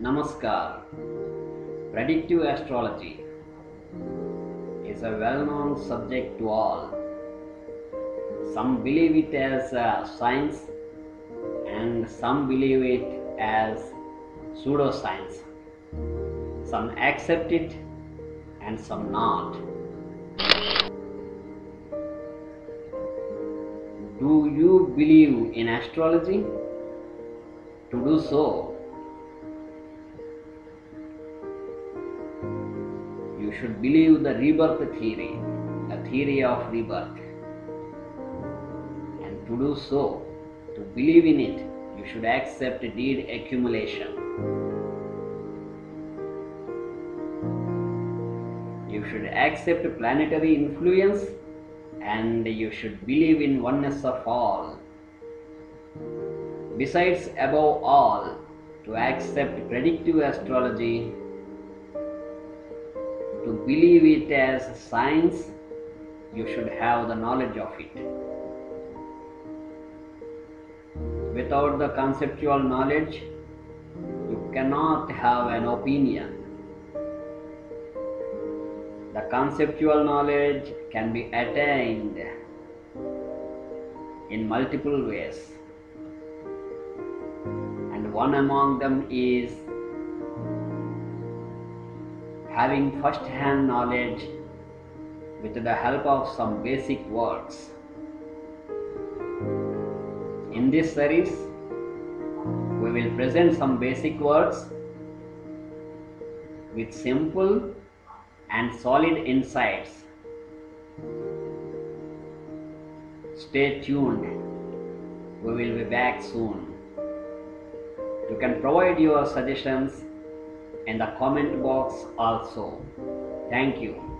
Namaskar. Predictive astrology is a well known subject to all. Some believe it as a science and some believe it as pseudoscience. Some accept it and some not. Do you believe in astrology? To do so, should believe the rebirth theory, the theory of rebirth. And to do so, to believe in it, you should accept deed accumulation. You should accept planetary influence and you should believe in oneness of all. Besides, above all, to accept predictive astrology, believe it as science, you should have the knowledge of it. Without the conceptual knowledge, you cannot have an opinion. The conceptual knowledge can be attained in multiple ways, and one among them is having first hand knowledge with the help of some basic words. In this series, we will present some basic words with simple and solid insights. Stay tuned. We will be back soon. You can provide your suggestions in the comment box also. Thank you.